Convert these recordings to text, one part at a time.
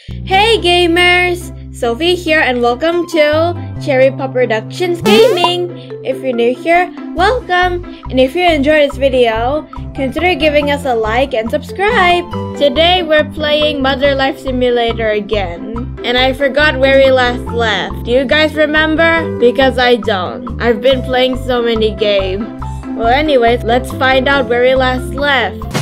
Hey gamers! Sophie here and welcome to Cherry Pop Productions Gaming! If you're new here, welcome! And if you enjoyed this video, consider giving us a like and subscribe! Today we're playing Mother Life Simulator again. And I forgot where we last left. Do you guys remember? Because I don't. I've been playing so many games. Well anyways, let's find out where we last left.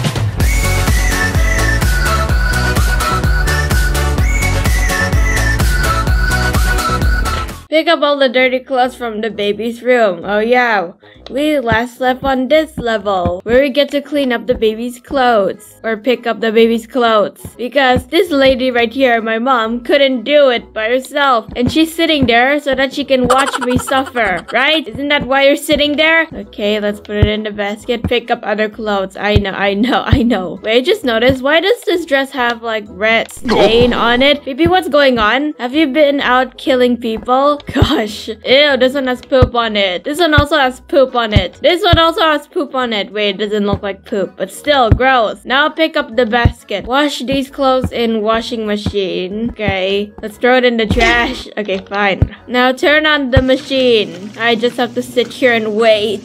Pick up all the dirty clothes from the baby's room. Oh yeah, we last left on this level, where we get to clean up the baby's clothes, or pick up the baby's clothes. Because this lady right here, my mom, couldn't do it by herself, and she's sitting there so that she can watch me suffer, right? Isn't that why you're sitting there? Okay, let's put it in the basket, pick up other clothes. I know, I know, I know. Wait, I just noticed, why does this dress have like red stain on it? Baby, what's going on? Have you been out killing people? Gosh. Ew, this one has poop on it. This one also has poop on it. This one also has poop on it. Wait, it doesn't look like poop, but still gross. Now pick up the basket. Wash these clothes in washing machine. Okay, let's throw it in the trash. Okay, fine. Now turn on the machine. I just have to sit here and wait.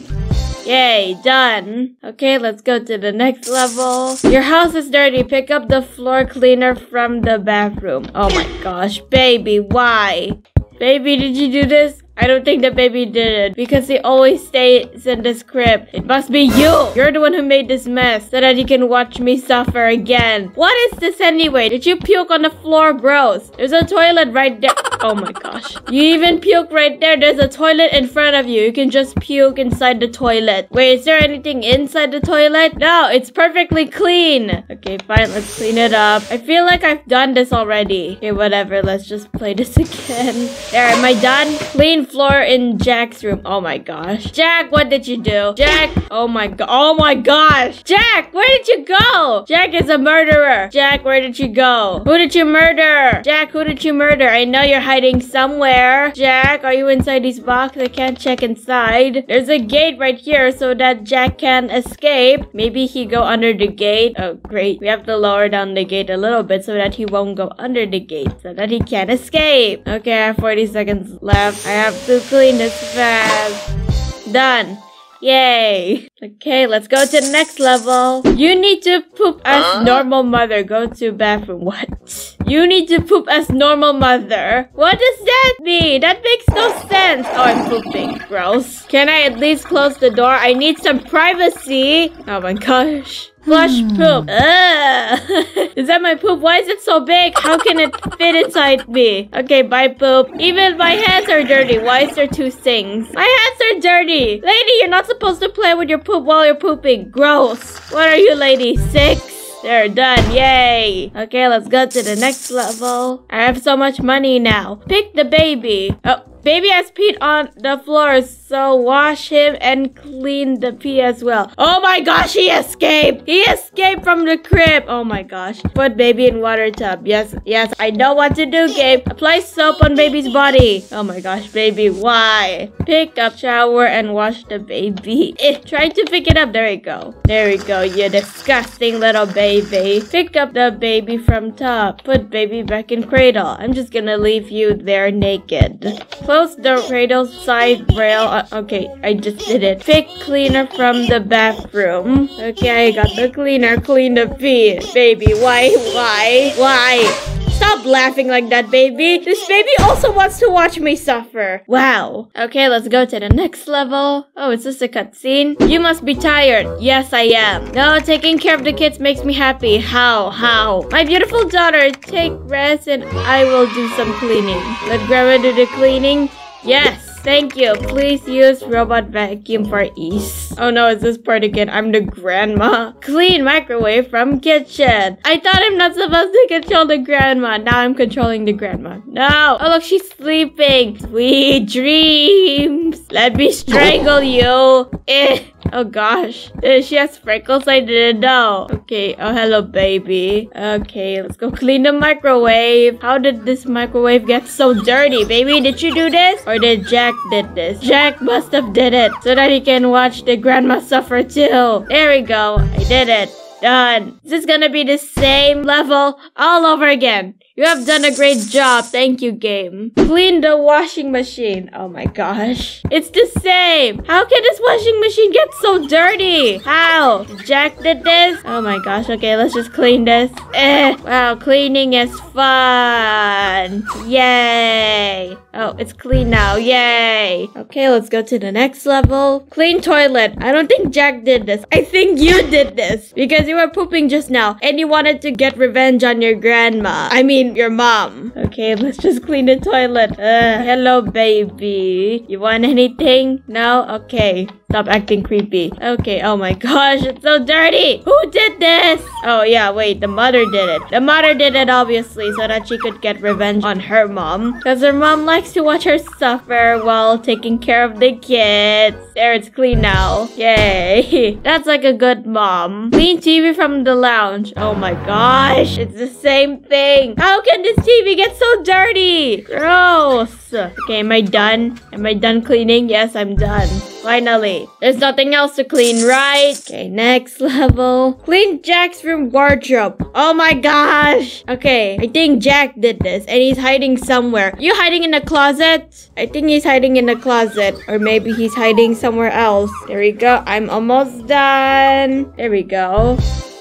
Yay, done. Okay, let's go to the next level. Your house is dirty. Pick up the floor cleaner from the bathroom. Oh my gosh, baby, why? Baby, did you do this? I don't think the baby did it because he always stays in this crib. It must be you. You're the one who made this mess so that you can watch me suffer again. What is this anyway? Did you puke on the floor? Gross. There's a toilet right there. Oh my gosh. You even puke right there. There's a toilet in front of you. You can just puke inside the toilet. Wait, is there anything inside the toilet? No, it's perfectly clean. Okay, fine. Let's clean it up. I feel like I've done this already. Okay, whatever. Let's just play this again. There, am I done? Clean floor in Jack's room. Oh my gosh. Jack, what did you do? Jack, oh my god. Oh my gosh. Jack, where did you go? Jack is a murderer. Jack, where did you go? Who did you murder? Jack, who did you murder? I know you're hiding somewhere. Jack, are you inside these boxes? I can't check inside. There's a gate right here so that Jack can escape. Maybe he go under the gate. Oh, great. We have to lower down the gate a little bit so that he won't go under the gate so that he can't escape. Okay, I have 40 seconds left. I have to clean this fast. Done. Yay! Okay, let's go to the next level. You need to poop as normal mother. Go to bathroom. What? You need to poop as normal mother. What does that mean? That makes no sense. Oh, I'm pooping. Gross. Can I at least close the door? I need some privacy. Oh my gosh. Flush hmm. poop. Ugh. is that my poop? Why is it so big? How can it fit inside me? Okay, bye poop. Even my hands are dirty. Why is there two things? My hands are dirty. Lady, you're not supposed to play with your poop while you're pooping. Gross. What are you, lady? Six? They're done. Yay. Okay, let's go to the next level. I have so much money now. Pick the baby. Oh, baby has peed on the floor, so wash him and clean the pee as well. Oh my gosh, he escaped. He escaped from the crib. Oh my gosh. Put baby in water tub. Yes, yes, I know what to do, game. Apply soap on baby's body. Oh my gosh, baby, why? Pick up shower and wash the baby. Eh, try to pick it up. There we go. There we go, you disgusting little baby. Pick up the baby from top. Put baby back in cradle. I'm just gonna leave you there naked. Close the cradle side rail. Uh, okay, I just did it. Pick cleaner from the bathroom. Okay, I got the cleaner. Clean the pee. Baby, why? Why? Why? Stop laughing like that, baby. This baby also wants to watch me suffer. Wow. Okay, let's go to the next level. Oh, is this a cutscene. You must be tired. Yes, I am. No, taking care of the kids makes me happy. How? How? My beautiful daughter, take rest and I will do some cleaning. Let grandma do the cleaning. Yes. Thank you. Please use robot vacuum for ease. Oh no, it's this part again. I'm the grandma. Clean microwave from kitchen. I thought I'm not supposed to control the grandma. Now I'm controlling the grandma. No. Oh look, she's sleeping. Sweet dreams. Let me strangle you. Eh. Oh gosh. Eh, She has freckles I didn't know. Okay. Oh, hello, baby. Okay, let's go clean the microwave. How did this microwave get so dirty? Baby, did you do this? Or did Jack did this? Jack must have did it so that he can watch the grandma suffer too. There we go. I did it. Done. This is gonna be the same level all over again? You have done a great job. Thank you, game. Clean the washing machine. Oh my gosh. It's the same. How can this washing machine get so dirty? How? Jack did this? Oh my gosh. Okay, let's just clean this. Eh. Wow, cleaning is fun. Yay. Oh, it's clean now. Yay. Okay, let's go to the next level. Clean toilet. I don't think Jack did this. I think you did this because you were pooping just now and you wanted to get revenge on your grandma. I mean, your mom. Okay, let's just clean the toilet. Uh, hello, baby. You want anything? No? Okay. Stop acting creepy. Okay, oh my gosh, it's so dirty. Who did this? Oh yeah, wait, the mother did it. The mother did it obviously so that she could get revenge on her mom. Because her mom likes to watch her suffer while taking care of the kids. There, it's clean now. Yay. That's like a good mom. Clean TV from the lounge. Oh my gosh, it's the same thing. How can this TV get so dirty? Gross. Okay, am I done? Am I done cleaning? Yes, I'm done. Finally. There's nothing else to clean, right? Okay, next level. Clean Jack's room wardrobe. Oh my gosh. Okay, I think Jack did this and he's hiding somewhere. You hiding in the closet? I think he's hiding in the closet. Or maybe he's hiding somewhere else. There we go. I'm almost done. There we go.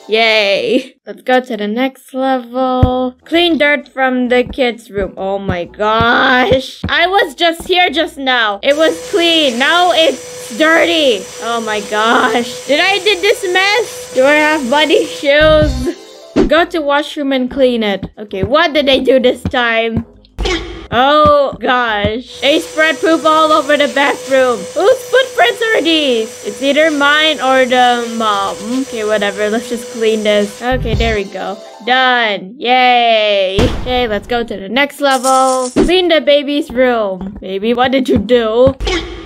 Yay! Let's go to the next level. Clean dirt from the kids' room. Oh my gosh. I was just here just now. It was clean. Now it's dirty. Oh my gosh. Did I did this mess? Do I have muddy shoes? Go to washroom and clean it. Okay, what did I do this time? Oh gosh. They spread poop all over the bathroom. Whose footprints are these? It's either mine or the mom. Okay, whatever. Let's just clean this. Okay, there we go. Done. Yay. Okay, let's go to the next level. Clean the baby's room. Baby, what did you do?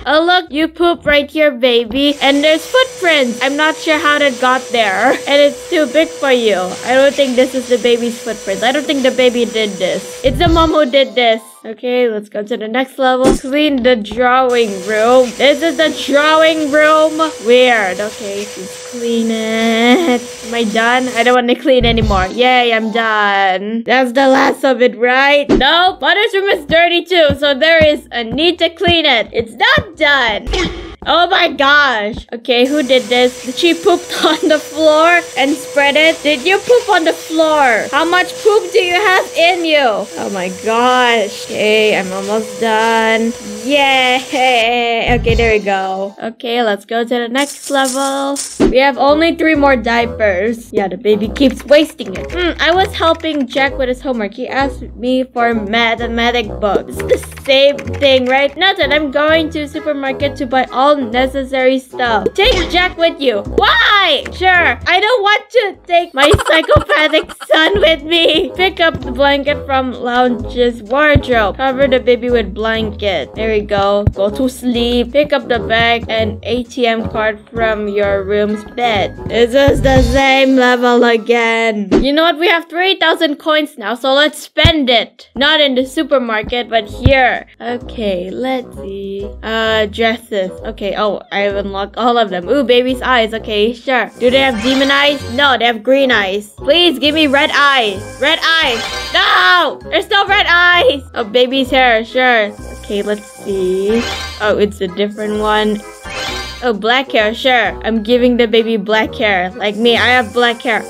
Oh look, you poop right here, baby. And there's footprints. I'm not sure how that got there. And it's too big for you. I don't think this is the baby's footprints. I don't think the baby did this. It's the mom who did this. Okay, let's go to the next level. Clean the drawing room. This is the drawing room. Weird. Okay, let's clean it. Am I done? I don't want to clean anymore. Yay, I'm done. That's the last of it, right? No, mother's room is dirty too, so there is a need to clean it. It's not done. Oh my gosh. Okay, who did this? Did she poop on the floor and spread it? Did you poop on the floor? How much poop do you have in you? Oh my gosh. Okay, I'm almost done. Yay! Okay, there we go. Okay, let's go to the next level. We have only three more diapers. Yeah, the baby keeps wasting it. Hmm, I was helping Jack with his homework. He asked me for mathematic books. It's the same thing, right? Nothing. I'm going to supermarket to buy all necessary stuff. Take Jack with you. Why? Sure. I don't want to take my psychopathic son with me. Pick up the blanket from lounge's wardrobe. Cover the baby with blanket. There we go. Go to sleep. Pick up the bag and ATM card from your room's bed. This is the same level again. You know what? We have 3,000 coins now, so let's spend it. Not in the supermarket, but here. Okay, let's see. Uh, dresses. Okay, oh, I've unlocked all of them. Ooh, baby's eyes. Okay, sure. Do they have demon eyes? No, they have green eyes. Please give me red eyes. Red eyes. No! There's no red eyes. Oh, baby's hair. Sure. Okay, let's see. Oh, it's a different one. Oh, black hair. Sure. I'm giving the baby black hair. Like me, I have black hair.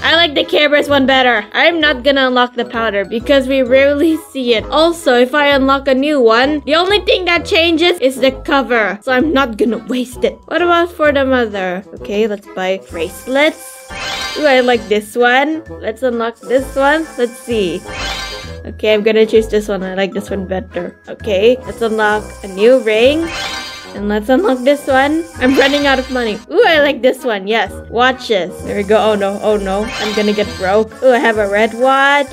I like the Care Bears one better. I'm not gonna unlock the powder because we rarely see it. Also, if I unlock a new one, the only thing that changes is the cover. So I'm not gonna waste it. What about for the mother? Okay, let's buy bracelets. Ooh, I like this one. Let's unlock this one. Let's see. Okay, I'm gonna choose this one. I like this one better. Okay, let's unlock a new ring. And let's unlock this one. I'm running out of money. Ooh, I like this one. Yes. Watches. There we go. Oh no. Oh no. I'm gonna get broke. Ooh, I have a red watch.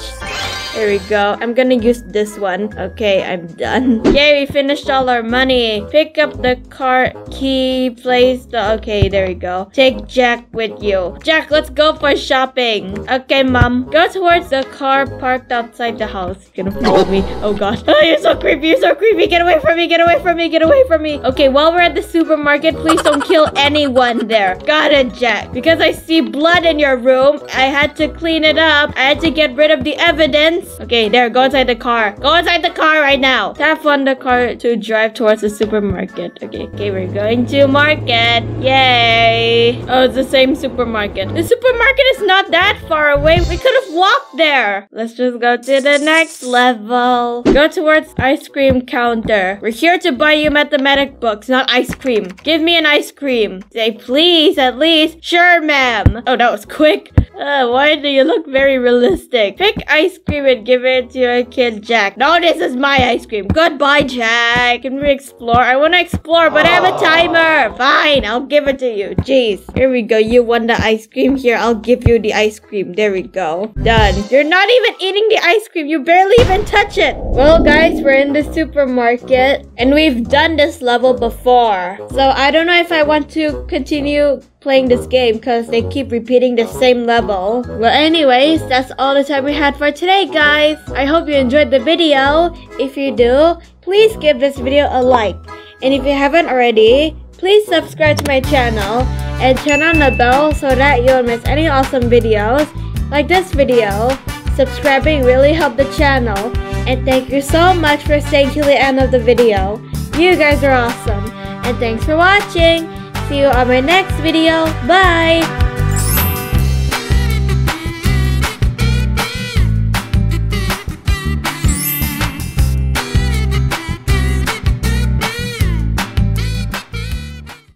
There we go. I'm gonna use this one. Okay, I'm done. Yay, we finished all our money. Pick up the car key, place the... Okay, there we go. Take Jack with you. Jack, let's go for shopping. Okay, mom. Go towards the car parked outside the house. You're gonna follow me. Oh gosh. Oh, you're so creepy. You're so creepy. Get away from me. Get away from me. Get away from me. Okay, while we're at the supermarket, please don't kill anyone there. Got it, Jack. Because I see blood in your room, I had to clean it up. I had to get rid of the evidence. Okay, there. Go inside the car. Go inside the car right now. Tap on the car to drive towards the supermarket. Okay, okay, we're going to market. Yay. Oh, it's the same supermarket. The supermarket is not that far away. We could have walked there. Let's just go to the next level. Go towards ice cream counter. We're here to buy you mathematic books, not ice cream. Give me an ice cream. Say please at least. Sure, ma'am. Oh, that was quick. Uh, why do you look very realistic? Pick ice cream and give it to your kid Jack. No, this is my ice cream. Goodbye, Jack. Can we explore? I want to explore, but I have a timer. Fine, I'll give it to you. Jeez. Here we go. You want the ice cream? Here, I'll give you the ice cream. There we go. Done. You're not even eating the ice cream. You barely even touch it. Well, guys, we're in the supermarket and we've done this level before. So I don't know if I want to continue playing this game because they keep repeating the same level. Well, anyways, that's all the time we had for today, guys. I hope you enjoyed the video. If you do, please give this video a like. And if you haven't already, please subscribe to my channel and turn on the bell so that you don't miss any awesome videos like this video. Subscribing really helped the channel. And thank you so much for staying till the end of the video. You guys are awesome. And thanks for watching. See you on my next video. Bye!